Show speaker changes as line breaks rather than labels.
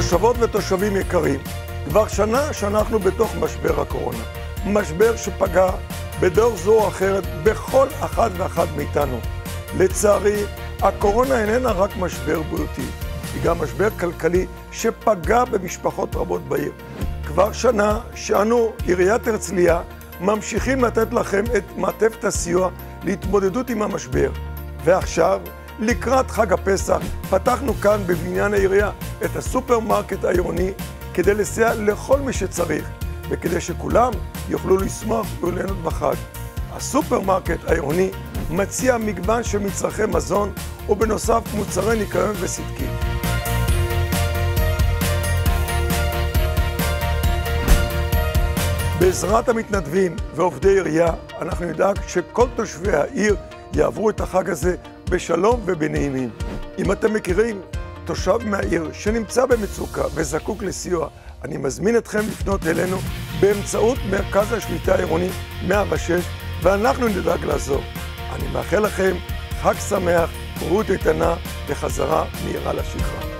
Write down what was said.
תושבות ותושבים יקרים, כבר שנה שאנחנו בתוך משבר הקורונה. משבר שפגע בדרך זו או אחרת בכל אחת ואחת מאיתנו. לצערי, הקורונה איננה רק משבר בריאותי, היא גם משבר כלכלי שפגע במשפחות רבות בעיר. כבר שנה שאנו, עיריית הרצליה, ממשיכים לתת לכם את מעטפת הסיוע להתמודדות עם המשבר. ועכשיו, לקראת חג הפסח, פתחנו כאן בבניין העירייה את הסופרמרקט העירוני כדי לסייע לכל מי שצריך, וכדי שכולם יוכלו לשמוח וליהנות בחג. הסופרמרקט העירוני מציע מגוון של מצרכי מזון, ובנוסף מוצרי ניקיון וסדקית. בעזרת המתנדבים ועובדי עירייה, אנחנו נדאג שכל תושבי העיר יעברו את החג הזה בשלום ובנעימים. אם אתם מכירים תושב מהעיר שנמצא במצוקה וזקוק לסיוע, אני מזמין אתכם לפנות אלינו באמצעות מרכז השליטה העירוני 106, ואנחנו נדאג לעזור. אני מאחל לכם חג שמח, בריאות איתנה וחזרה מהירה לשגרה.